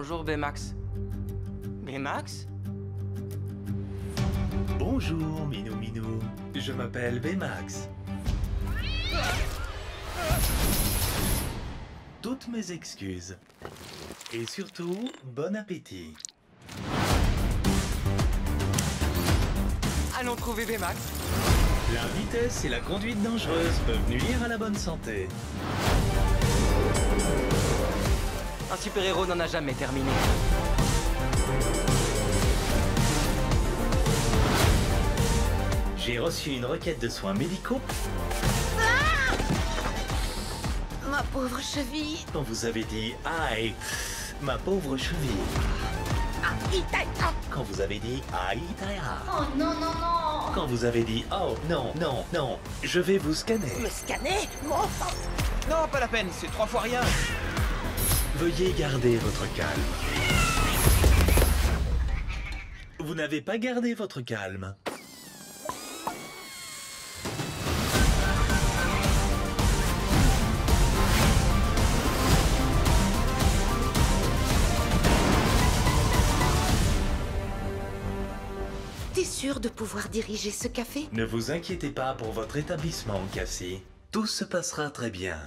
Bonjour, Baymax. Baymax Bonjour, Minou Minou. Je m'appelle Baymax. Toutes mes excuses. Et surtout, bon appétit. Allons trouver Baymax. La vitesse et la conduite dangereuse peuvent nuire à la bonne santé. Un super-héros n'en a jamais terminé. J'ai reçu une requête de soins médicaux Ma pauvre cheville. quand vous avez dit aïe, ma pauvre cheville. Quand vous avez dit aïe. Oh non, non, non Quand vous avez dit oh non, non, non, je vais vous scanner. Me scanner Mon Non, pas la peine, c'est trois fois rien. Veuillez garder votre calme. Vous n'avez pas gardé votre calme. T'es sûr de pouvoir diriger ce café? Ne vous inquiétez pas pour votre établissement, Cassie. Tout se passera très bien.